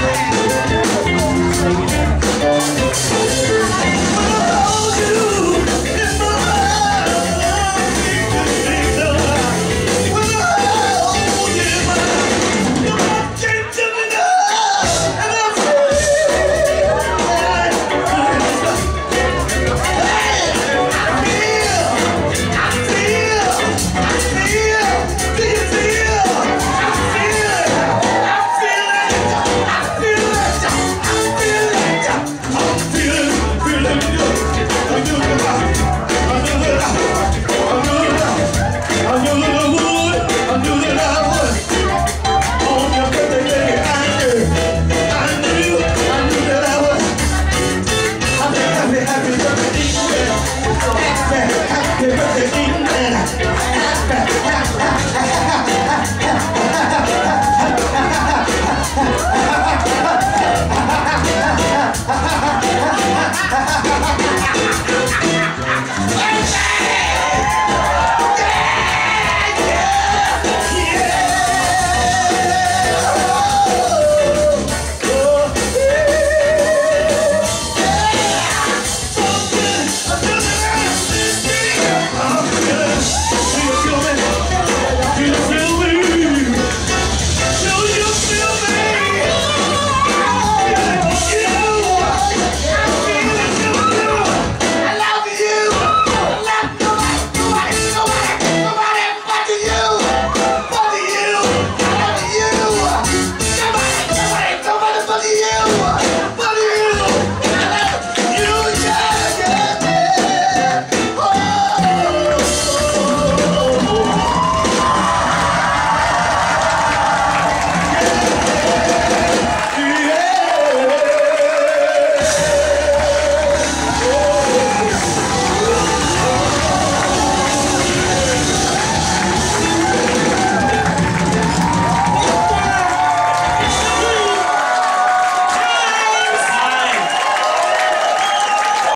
Yeah. happy, happy.